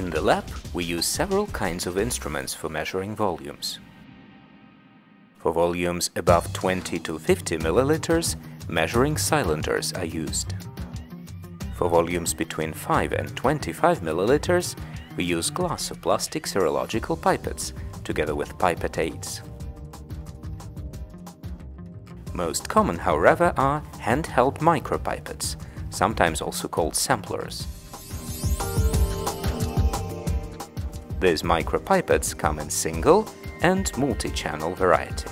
lab, we use several kinds of instruments for measuring volumes. For volumes above 20 to 50 milliliters, measuring cylinders are used. For volumes between 5 and 25 milliliters, we use glass or plastic serological pipettes, together with pipette aids. Most common, however, are handheld micropipettes, sometimes also called samplers. These micropipettes come in single and multi-channel variety.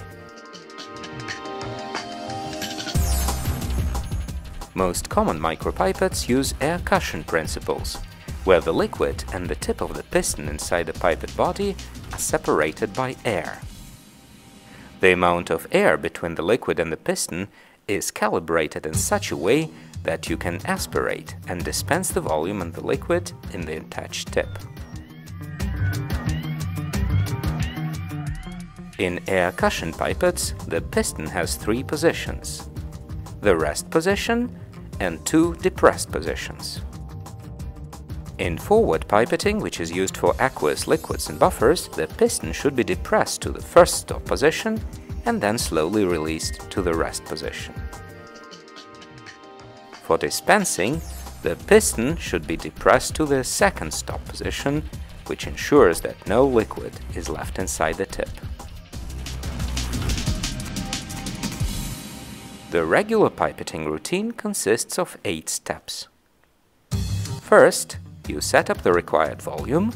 Most common micropipettes use air cushion principles, where the liquid and the tip of the piston inside the pipette body are separated by air. The amount of air between the liquid and the piston is calibrated in such a way that you can aspirate and dispense the volume and the liquid in the attached tip. In air cushion pipettes, the piston has three positions, the rest position and two depressed positions. In forward pipetting, which is used for aqueous liquids and buffers, the piston should be depressed to the first stop position and then slowly released to the rest position. For dispensing, the piston should be depressed to the second stop position, which ensures that no liquid is left inside the tip. The regular pipetting routine consists of eight steps. First, you set up the required volume,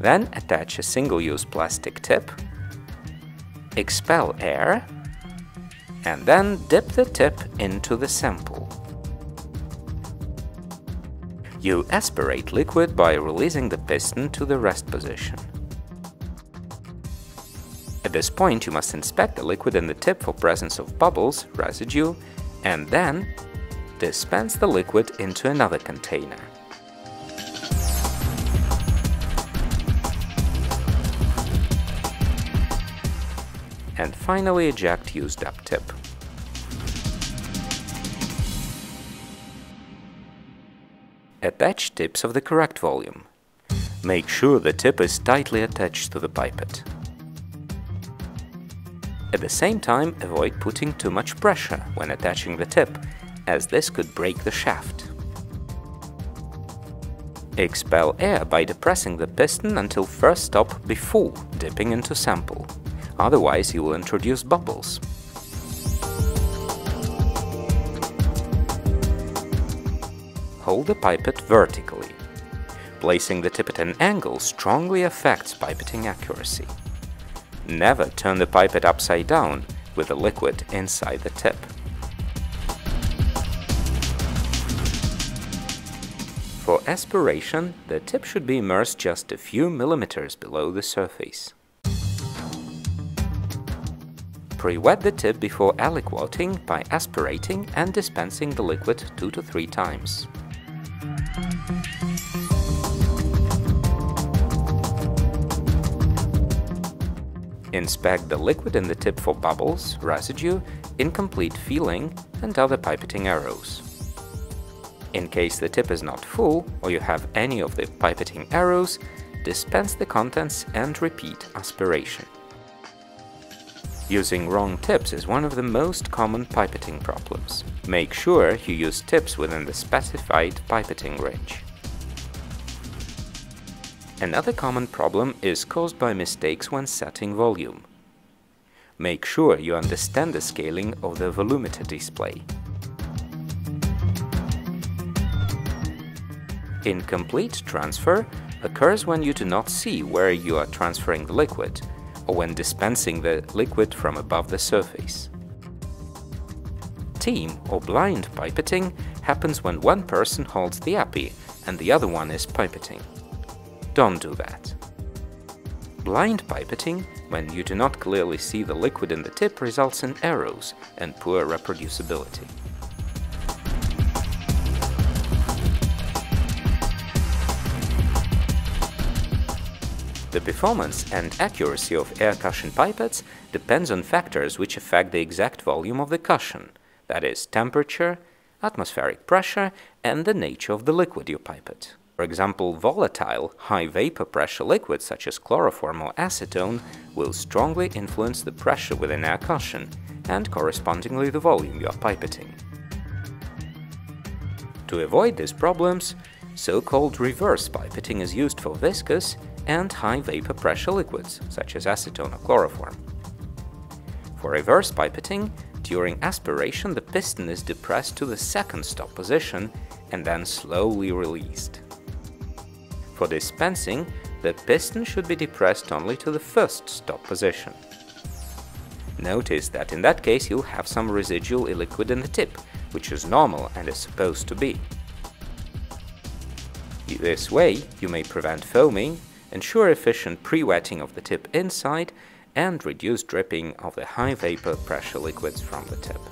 then attach a single-use plastic tip, expel air, and then dip the tip into the sample. You aspirate liquid by releasing the piston to the rest position. At this point, you must inspect the liquid in the tip for presence of bubbles, residue, and then dispense the liquid into another container. And finally eject used up tip. Attach tips of the correct volume. Make sure the tip is tightly attached to the pipette. At the same time, avoid putting too much pressure when attaching the tip, as this could break the shaft. Expel air by depressing the piston until first stop before dipping into sample, otherwise you will introduce bubbles. Hold the pipette vertically. Placing the tip at an angle strongly affects pipetting accuracy. Never turn the pipette upside down with the liquid inside the tip. For aspiration, the tip should be immersed just a few millimeters below the surface. Pre-wet the tip before aliquoting by aspirating and dispensing the liquid 2 to 3 times. Inspect the liquid in the tip for bubbles, residue, incomplete feeling and other pipetting errors. In case the tip is not full or you have any of the pipetting errors, dispense the contents and repeat aspiration. Using wrong tips is one of the most common pipetting problems. Make sure you use tips within the specified pipetting range. Another common problem is caused by mistakes when setting volume. Make sure you understand the scaling of the volumeter display. Incomplete transfer occurs when you do not see where you are transferring the liquid, or when dispensing the liquid from above the surface. Team or blind pipetting happens when one person holds the epi and the other one is pipetting. Don't do that. Blind pipetting, when you do not clearly see the liquid in the tip, results in errors and poor reproducibility. The performance and accuracy of air cushion pipettes depends on factors which affect the exact volume of the cushion, that is, temperature, atmospheric pressure, and the nature of the liquid you pipette. For example, volatile, high vapor pressure liquids such as chloroform or acetone will strongly influence the pressure within air cushion and correspondingly the volume you are pipetting. To avoid these problems, so-called reverse pipetting is used for viscous and high vapor pressure liquids such as acetone or chloroform. For reverse pipetting, during aspiration the piston is depressed to the second stop position and then slowly released. For dispensing, the piston should be depressed only to the first stop position. Notice that in that case you'll have some residual e-liquid in the tip, which is normal and is supposed to be. This way you may prevent foaming, ensure efficient pre-wetting of the tip inside and reduce dripping of the high vapor pressure liquids from the tip.